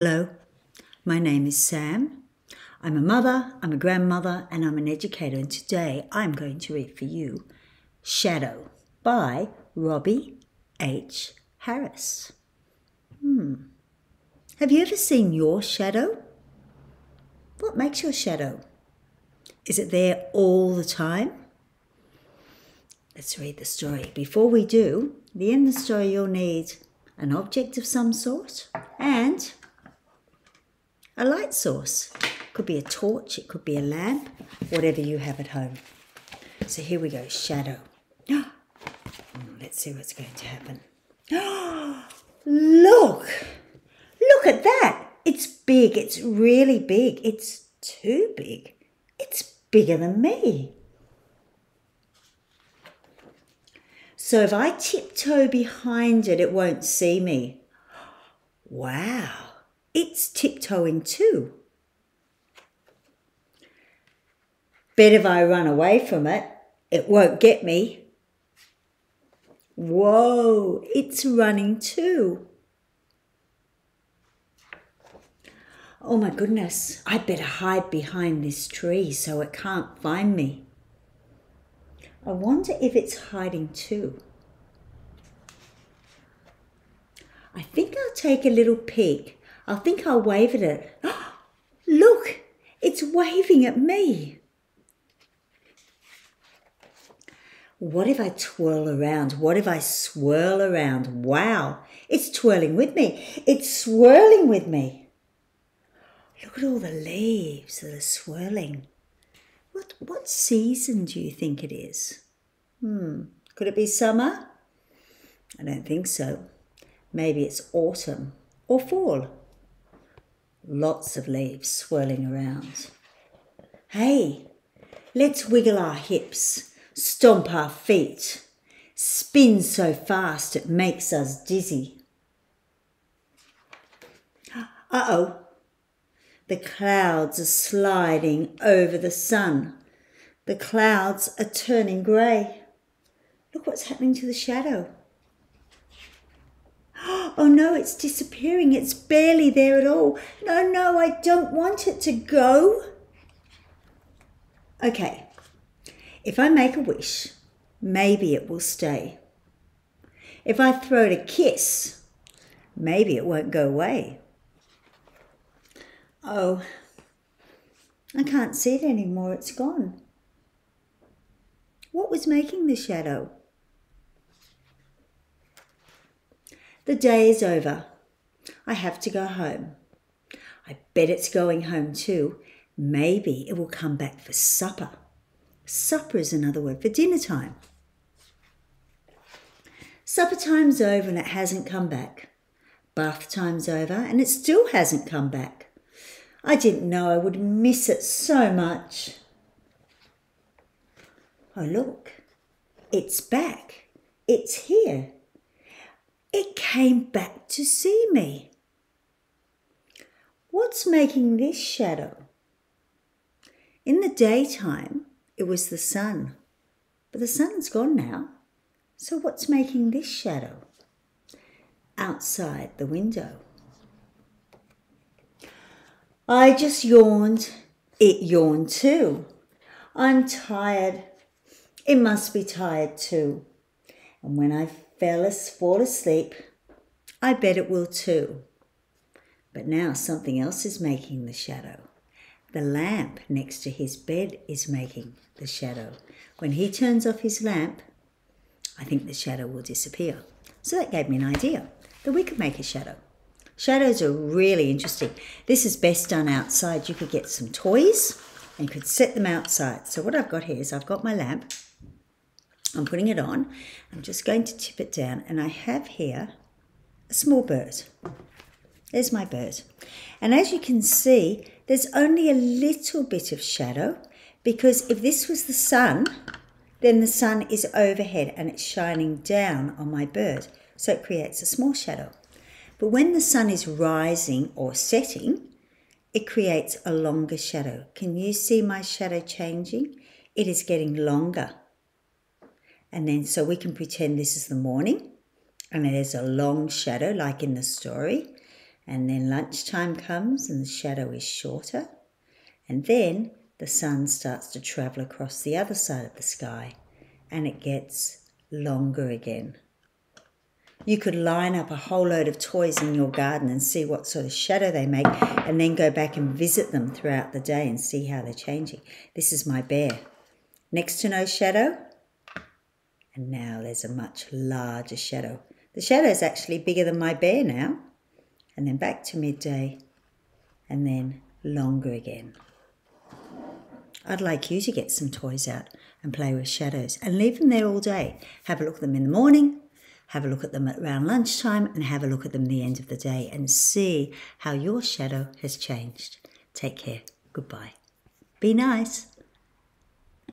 Hello, my name is Sam. I'm a mother, I'm a grandmother, and I'm an educator. And today I'm going to read for you Shadow by Robie H. Harris. Hmm. Have you ever seen your shadow? What makes your shadow? Is it there all the time? Let's read the story. Before we do, the end of the story, you'll need an object of some sort and a light source. Could be a torch, it could be a lamp, whatever you have at home. So here we go, shadow. Mm, let's see what's going to happen. Look! Look at that! It's big, it's really big. It's too big. It's bigger than me. So if I tiptoe behind it, it won't see me. Wow! It's tiptoeing too. Bet if I run away from it, it won't get me. Whoa, it's running too. Oh my goodness, I better hide behind this tree so it can't find me. I wonder if it's hiding too. I think I'll take a little peek I think I'll wave at it. Look, it's waving at me. What if I twirl around? What if I swirl around? Wow, it's twirling with me. It's swirling with me. Look at all the leaves that are swirling. What, what season do you think it is? Hmm, could it be summer? I don't think so. Maybe it's autumn or fall. Lots of leaves swirling around. Hey, let's wiggle our hips, stomp our feet, spin so fast it makes us dizzy. Uh oh, the clouds are sliding over the sun. The clouds are turning grey. Look what's happening to the shadow. Oh no, it's disappearing. It's barely there at all. No, no, I don't want it to go. Okay, if I make a wish, maybe it will stay. If I throw it a kiss, maybe it won't go away. Oh, I can't see it anymore. It's gone. What was making the shadow? The day is over. I have to go home. I bet it's going home too. Maybe it will come back for supper. Supper is another word for dinner time. Supper time's over and it hasn't come back. Bath time's over and it still hasn't come back. I didn't know I would miss it so much. Oh, look, it's back. It's here. It came back to see me. What's making this shadow? In the daytime, it was the sun, but the sun's gone now. So, what's making this shadow? Outside the window. I just yawned. It yawned too. I'm tired. It must be tired too. And when I as fall asleep, I bet it will too. But now something else is making the shadow. The lamp next to his bed is making the shadow. When he turns off his lamp, I think the shadow will disappear. So that gave me an idea that we could make a shadow. Shadows are really interesting. This is best done outside. You could get some toys and you could set them outside. So what I've got here is I've got my lamp I'm putting it on. I'm just going to tip it down and I have here a small bird. There's my bird. And as you can see, there's only a little bit of shadow because if this was the sun, then the sun is overhead and it's shining down on my bird. So it creates a small shadow. But when the sun is rising or setting, it creates a longer shadow. Can you see my shadow changing? It is getting longer. And then so we can pretend this is the morning and there's a long shadow like in the story. And then lunchtime comes and the shadow is shorter. And then the sun starts to travel across the other side of the sky and it gets longer again. You could line up a whole load of toys in your garden and see what sort of shadow they make and then go back and visit them throughout the day and see how they're changing. This is my bear. Next to no shadow. And now there's a much larger shadow. The shadow is actually bigger than my bear now. And then back to midday. And then longer again. I'd like you to get some toys out and play with shadows and leave them there all day. Have a look at them in the morning, have a look at them around lunchtime, and have a look at them at the end of the day and see how your shadow has changed. Take care. Goodbye. Be nice.